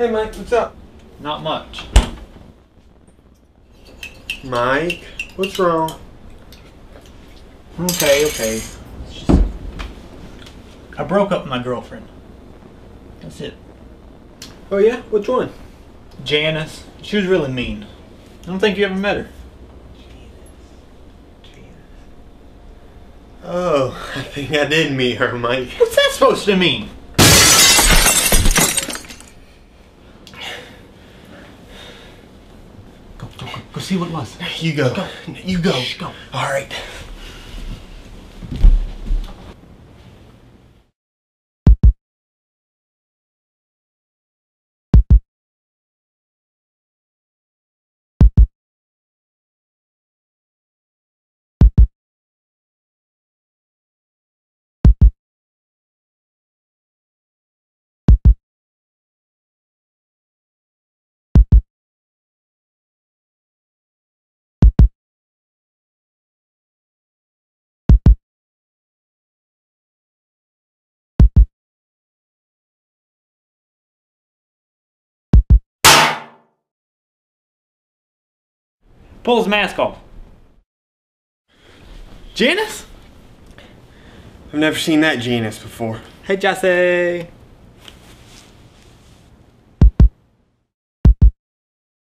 Hey, Mike, what's up? Not much. Mike, what's wrong? Okay, okay. It's just- I broke up with my girlfriend. That's it. Oh, yeah? Which one? Janice. She was really mean. I don't think you ever met her. Oh, I think I did meet her, Mike. What's that supposed to mean? Go, go, go, go see what it was. You go. You go. Shh, go. All right. Pull his mask off. Janice? I've never seen that Janus before. Hey, Jesse.